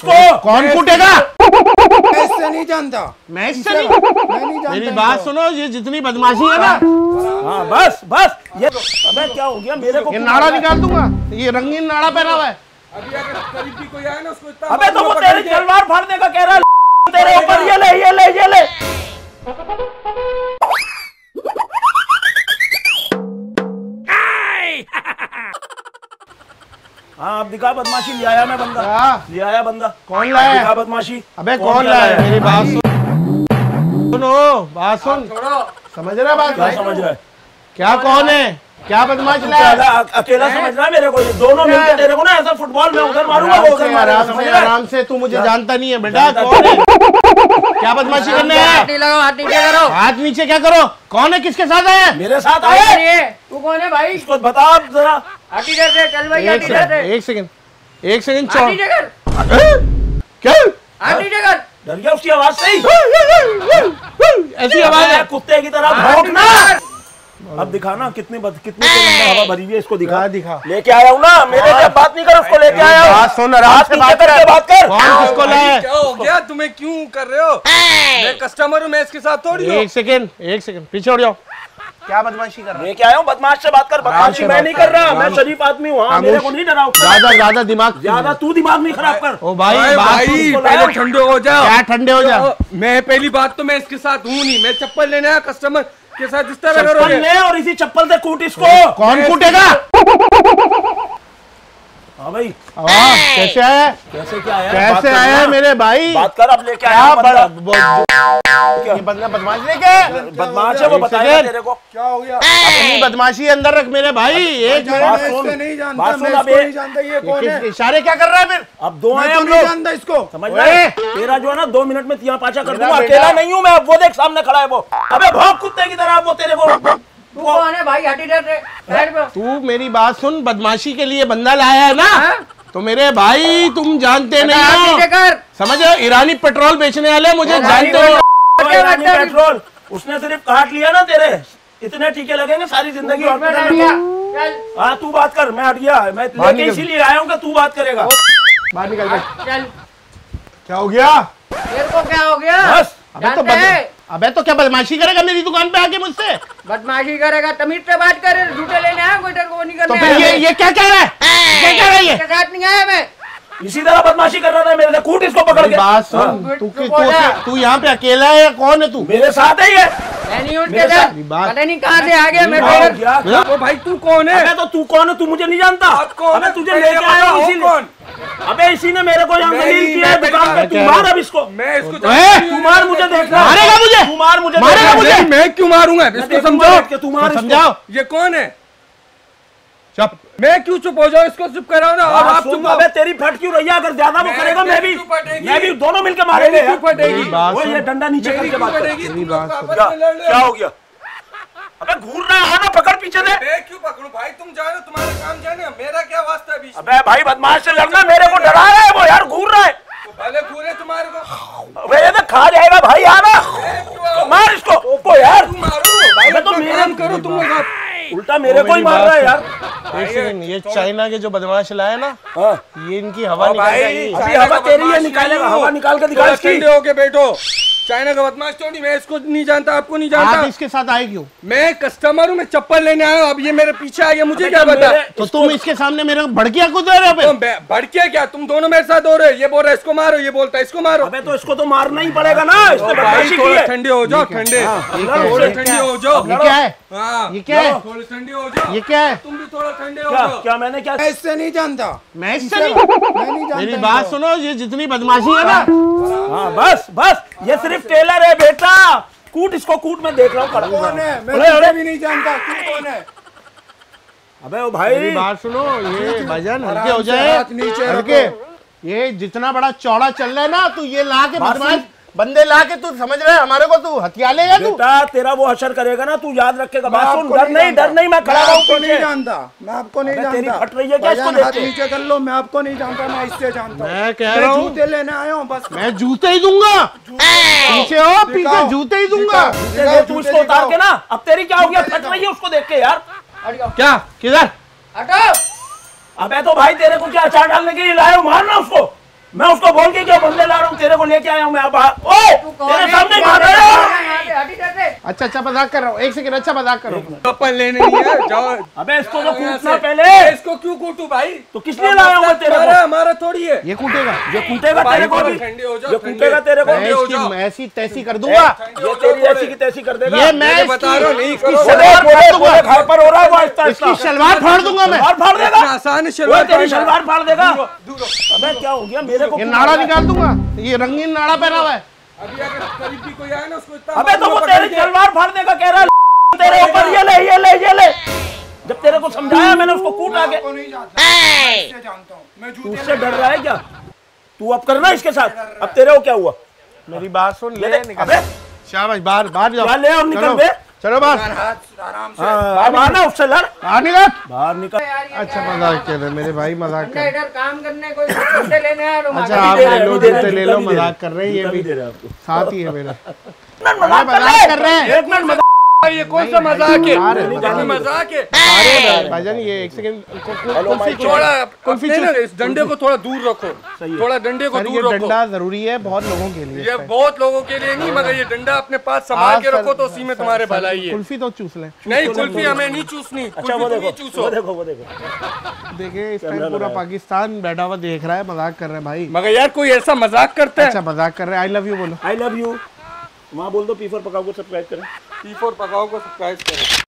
इसको। कौन कूटेगा? मैं इससे नहीं जानता। मैं इससे नहीं मैं नहीं जानता मेरी बात सुनो ये जितनी बदमाशी है ना। हाँ बस बस ये अबे क्या हो गया? मेरे को ये नाड़ा निकाल दूँगा। ये रंगीन नाड़ा पहना हुआ है। अभी अगर करीब भी कोई आए ना उसको इतना अबे तो वो तेरी तलवार फाड़ने का कह रहा है तेरे ऊपर ये ले ये ले ये ले। हाँ अब दिखा बदमाशी ले आया मैं बंदा? ले आया बंदा। कौन लाया? दिखा बदमाशी। अबे कौन लाया? मेरी बात सुन। सुनो बात सुन। समझ रहा बात? क्या समझ रहा है? क्या कौन है? क्या बदमाश लाया? अकेला समझ रहा है मेरे को? ये दोनों मिलके तेरे को ना ऐसा फुटबॉल में उधर मारूँगा वो आराम उधर आराम से आराम से। तू मुझे जानता नहीं है बेटा कौन है? क्या बदमाशी करने हाथ है लगाओ हाथ नीचे करो। हाथ नीचे क्या करो? कौन है किसके साथ है मेरे साथ आए तू कौन है भाई? इसको बता जरा। हाथ इधर से चल भाई हाथ सेकंड से। एक सेकंड एक सेकंड हाथ नीचे कर। क्या? हाथ नीचे कर। डर गया उसकी आवाज़ से? ऐसी आवाज़ है। कुत्ते की तरह भौंकना। अब दिखा ना कितनी बद, कितनी हवा भरी हुई है इसको दिखा। दिखा दिखा। लेके आया हूँ ना मेरे से बात नहीं कर उसको लेके आया हूँ। बात कर। बात कर। कौन किसको लाया? क्या गया तुम्हें क्यों कर रहे हो? मैं कस्टमर हूँ मैं इसके साथ थोड़ी एक सेकंड एक सेकंड पीछे उड़ जाओ। क्या बदमाशी कर रहा है? लेके आया हूँ? बदमाश से बात कर बदमाशी मैं नहीं कर। रहा मैं शरीफ आदमी हूँ हाँ मेरे को नहीं डराओ। ज़्यादा ज़्यादा दिमाग ज़्यादा तू दिमाग नहीं खराब कर। ओ भाई भाई पहले ठंडे हो जाओ। क्या ठंडे हो जा मैं पहली बात तो मैं इसके साथ हूँ नहीं मैं चप्पल लेने आया कस्टमर के साथ जिस तरह चप्पल करोगे। ले और इसी चप्पल से कूट इसको। कौन कूटेगा? कैसे आया? कैसे क्या आया? कैसे आया मेरे भाई? बात कर अब लेके आया बंदा। बदमाश लेके बदमाश है वो बताएगा तेरे को। क्या हो गया? अपनी बदमाशी अंदर रख मेरे भाई एक बात सुन, नहीं जानता मैं इसको ये- नहीं जानता ये कौन है। इशारे क्या कर रहा है फिर? अब दो मैं आए तो हम नहीं लोग। जानता इसको। समझ! रहा? है तेरा जो है ना दो मिनट में तिया पाचा कर दूँगा। अकेला नहीं हूँ मैं अब वो देख सामने खड़ा है वो। अबे भौंक कुत्ते की तरह वो तेरे को तू कौन है भाई? से। साइड पे तू मेरी बात सुन बदमाशी के लिए बंदा लाया है ना? हाँ? तो मेरे भाई तुम जानते नहीं हो। समझ? ईरानी पेट्रोल बेचने वाले मुझे जानते हो। पेट्रोल उसने सिर्फ़ काट लिया ना तेरे। इतने टीके लगेंगे सारी ज़िंदगी। हाँ तू बात कर मैं हट गया। मैं लेके इसीलिए आया हूँ तू बात करेगा। बाहर निकल। गए क्या हो गया? तेरे को क्या हो गया? बस। अबे तो. हैं? अबे तो क्या बदमाशी करेगा मेरी दुकान पे आके मुझसे? बदमाशी करेगा तमीज से बात कर झूठे लेने आया कोई को नहीं तो करने फिर ये ये क्या कह रहा है? क्या कह रहा है ये? साथ नहीं आया मैं। इसी तरह बदमाशी कर रहा था मेरे से कूट इसको पकड़ के। बात सुन हाँ, तू तू तू। तू यहाँ पे अकेला है या कौन है तू? मेरे साथ है ये। मैं नहीं पता कहाँ से आ गया मैं क्या- ओ भाई तू कौन है? तो तू कौन है? तू मुझे नहीं जानता। अबे है? तुझे लेके आया हूँ। कौन? अबे इसी ने मेरे को यहाँ दलील किया है मैं दुकान पे। तू मार अब इसको। मैं इसको तू मार मुझे देखना। मारेगा मुझे? तू मार मुझे मारेगा मुझे? मैं क्यों मारूँगा। इसको समझाओ। तू मार समझाओ। ये कौन है? चुप। मैं क्यों चुप हो जाऊँ? इसको चुप कराओ ना। और हाँ, आप चुप अबे तेरी फट क्यों रही है? अगर ज़्यादा वो करेगा मैं भी? मैं भी दोनों मिलकर मारेंगे। क्यों फटेगी वो ये डंडा नीचे करके बात कर। फटेगी? मेरी तुम लोग बात सुन। आपस क्या हो गया? अबे घूर रहा है ना पकड़ पीछे से। मैं क्यों पकड़ूं? भाई तुम जानो तुम्हारा काम जाने मेरा क्या वास्ता है बीच अबे भाई बदमाश से लड़ना मेरे को डरा रहा है वो यार घूर रहा है। भले घूरे तुम्हारे को। अबे ये तो खा जाएगा भाई यार मैं क्यों मार इसको ओ यार तुम मारो भाई अबे तो तो मेरे- काम करो तुम लोग आप उल्टा मेरे को ही मार रहा है यार। एक सेकंड ये चाइना के जो बदमाश लाए ना हाँ। ये इनकी हवा निकल अभी हवा तेरी है निकालेगा हवा निकाल के दिखा होके बैठो। चाइना का बदमाश तो नहीं मैं इसको नहीं जानता आपको नहीं जानता। आप इसके साथ आए क्यों? मैं कस्टमर हूँ मैं चप्पल लेने आया हूँ अब ये मेरे पीछे आ गया मुझे क्या बता तो तुम इसके सामने मेरे भड़किया को भड़किया कूद रहे हो बे- क्या? तुम दोनों मेरे साथ हो रहे हो ये बोल रहा है इसको मारो ये बोलता है इसको मारो। अबे तो इसको तो मारना ही पड़ेगा ना इसने भाई थोड़े ठंडे हो जाओ ठंडे क्या? है? थोड़े ठंडे हो जाओ। क्या है? हाँ। ये क्या है? थोड़े ठंडे हो जाओ। ये क्या है? तुम भी थोड़ा ठंडे हो क्या जाओ। क्या मैंने क्या मैं इससे नहीं जानता। मैं इससे नहीं मैं नहीं जानता मेरी बात सुनो ये जितनी बदमाशी है ना हाँ बस बस ये सिर्फ़ टेलर है बेटा। कूट इसको कूट में देख रहा हूँ कौन है? मैं अरे, अरे। भी नहीं जानता कौन है? अबे ओ भाई। बात सुनो ये भजन हल्के हो जाए। हाथ नीचे हल्के ये जितना बड़ा चौड़ा चल रहा है ना तो ये ला के भगवान बदमाश। बंदे ला के तू समझ रहा है हमारे को तू हथियार लेगा तू? तेरा वो असर करेगा ना तू याद रखेगा। बात सुन डर नहीं डर नहीं मैं खड़ा रहा हूँ आपको नहीं जानता। मैं आपको नहीं अबे तेरी जानता। फट रही है क्या? इसको हाथ देख। नीचे कर लो मैं आपको नहीं जानता मैं इससे जानता हूँ। मैं कह रहा हूँ। जूते लेने आया हूँ बस। मैं जूते ही दूँगा। पीछे हो पीछे जूते ही दूँगा। तू इसको उतार के ना अब तेरी क्या हो गया फट रही है उसको देख के यार। क्या? किधर? हटो। अबे तो भाई तेरे को क्या अचार डालने के लिए लाया हूँ? मारना उसको। मैं उसको बोल के क्यों बंदे ला रहा हूँ? तेरे को लेके आया हूँ मैं अब ओ तेरे सामने कर रहा अच्छा अच्छा मज़ाक कर रहा हूँ। एक सेकंड अच्छा मज़ाक कर। रहा हूँ लेने जाओ। अबे इसको तो कूटना पहले। इसको क्यों कूटू भाई? तो किस लिए लाया हूँ। मैं तेरे हमारा हमारा थोड़ी है। ये कूटेगा। ये कूटेगा तेरे को ठंडे हो जाओ ये कूटेगा तेरे को हो। ऐसी तैसी कर दूँगा। ये तेरी ऐसी की तैसी कर देगा। ये मैं बता रहा हूँ नहीं इसकी करो। शलवार फाड़ दूँगा। घर पर हो रहा है वो आहिस्ता इसकी। शलवार फाड़ दूँगा मैं। शलवार फाड़ देगा। आसान है शलवार तेरी। शलवार फाड़ देगा। अबे क्या हो गया? मेरे को ये नाड़ा निकाल दूँगा। ये रंगीन नाड़ा पहना हुआ है। अभी अगर करीब भी कोई आए ना उसको इतना अबे तो वो तेरे। शलवार फाड़ने का कह रहा है तेरे ऊपर ये ले ये ले ये ले। जब तेरे को समझाया मैंने उसको कूट आगे। हूँ। तू उससे डर रहा है क्या? तू अब करना इसके साथ। अब तेरे को क्या हुआ? मेरी बात सुन ले निकल। अबे। शाबाश बाहर बाहर जाओ। ले और निकल बे। चलो बाहर। हाथ आराम से। हाँ, अब उससे लड़। बाहर निकल। बाहर निकल। अच्छा मज़ाक कर रहे मेरे भाई मज़ाक कर इधर काम करने कोई लेने आ रहा अच्छा आप ले लो जूते ले लो। मज़ाक कर रहे हैं ये भी दे रहा है आपको। साथ ही है मेरा। मज़ाक मज़ाक कर रहे हैं। एक मिनट ये कौन सा मज़ाक है? मज़ाक है? भाईजान ये एक सेकंड कुल्फी थोड़ा कुल्फी अपने इस डंडे को थोड़ा दूर रखो। थोड़ा डंडे को दूर रखो। डंडा ज़रूरी है बहुत लोगों के लिए ये बहुत लोगों के लिए नहीं मगर ये डंडा अपने पास संभाल हाँ, के रखो तो उसी में तुम्हारे भलाई है। कुल्फी तो चूस लें। नहीं कुल्फी हमें नहीं चूसनी। अच्छा वो देखो चूसो। देखो वो देखो। देखिए इस टाइम पूरा पाकिस्तान बैठा हुआ देख रहा है मज़ाक कर रहे हैं भाई। मगर यार कोई ऐसा मज़ाक करता है? अच्छा मज़ाक कर रहे हैं। आई लव यू बोलो। आई लव यू वहाँ बोल दो पीफर पकाओ को सब्सक्राइब करें। पी फोर पकाओ को सब्सक्राइब करें।